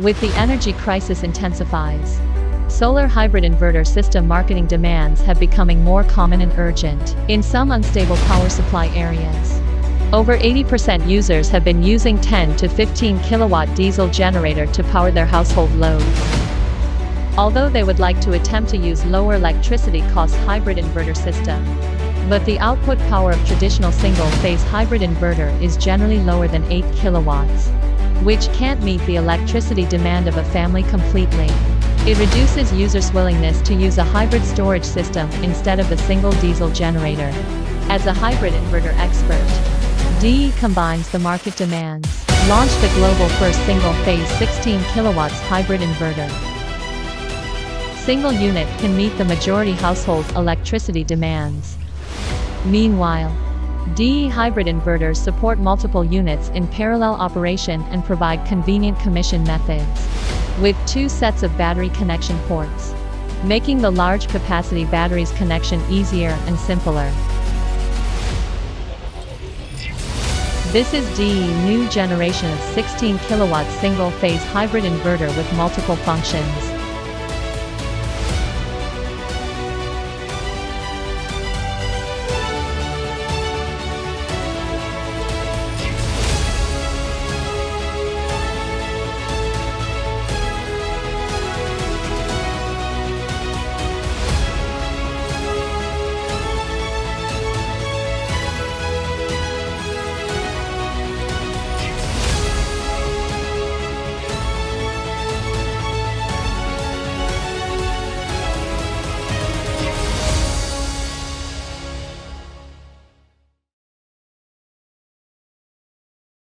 With the energy crisis intensifies. Solar hybrid inverter system marketing demands have becoming more common and urgent in some unstable power supply areas. Over 80% users have been using 10 to 15 kilowatt diesel generator to power their household loads. Although they would like to attempt to use lower electricity cost hybrid inverter system, but the output power of traditional single-phase hybrid inverter is generally lower than 8 kilowatts, which can't meet the electricity demand of a family completely. It reduces users' willingness to use a hybrid storage system instead of a single diesel generator. As a hybrid inverter expert, Deye combines the market demands. Launch the global first single-phase 16 kilowatts hybrid inverter. Single unit can meet the majority household's electricity demands. Meanwhile, Deye hybrid inverters support multiple units in parallel operation and provide convenient commission methods. With two sets of battery connection ports. Making the large capacity batteries connection easier and simpler. This is Deye new generation of 16 kilowatt single phase hybrid inverter with multiple functions.